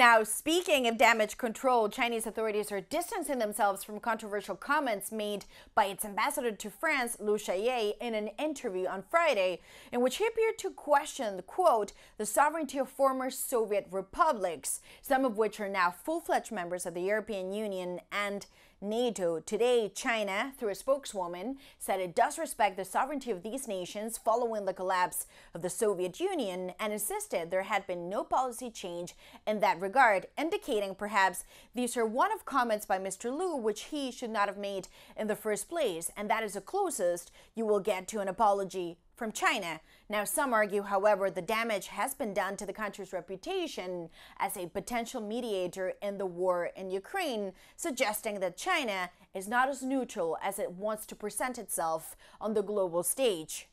Now, speaking of damage control, Chinese authorities are distancing themselves from controversial comments made by its ambassador to France, Lu Shaye, in an interview on Friday, in which he appeared to question, the quote, the sovereignty of former Soviet republics, some of which are now full-fledged members of the European Union and NATO. Today, China, through a spokeswoman, said it does respect the sovereignty of these nations following the collapse of the Soviet Union and insisted there had been no policy change in that regard, indicating perhaps these are one of comments by Mr. Lu which he should not have made in the first place, and that is the closest you will get to an apology from China. Now, some argue, however, the damage has been done to the country's reputation as a potential mediator in the war in Ukraine, suggesting that China is not as neutral as it wants to present itself on the global stage.